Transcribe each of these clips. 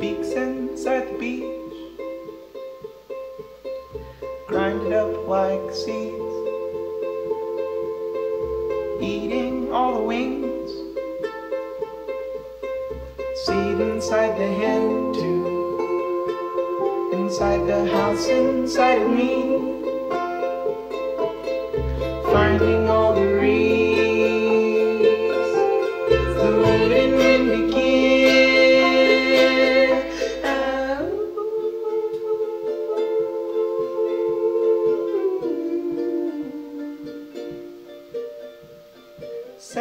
Beaks inside the beach. Grind it up like seeds. Eating all the wings. Seed inside the hen too. Inside the house, inside of me. Finding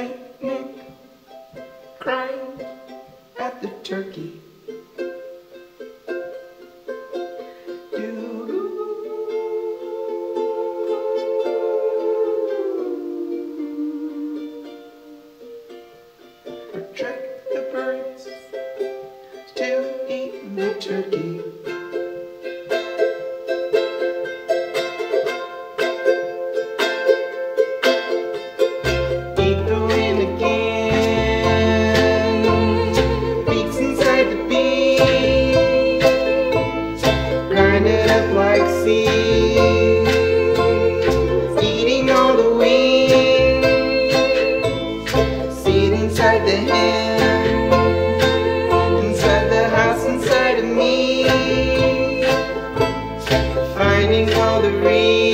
Saint Nick crying at the turkey. Trick the birds to eat the turkey. Inside the hen. Inside the house, inside of me. Finding all the reeds.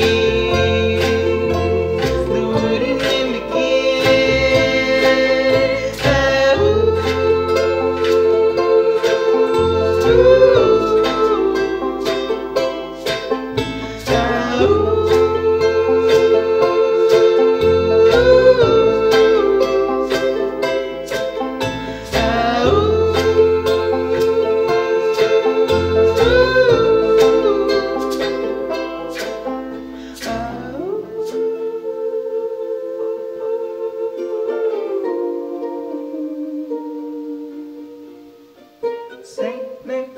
Saint Nick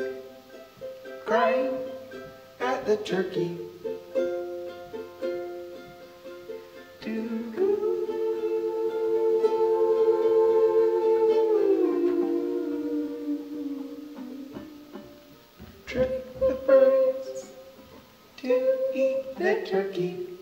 crying at the turkey. Trick the birds to eat the turkey.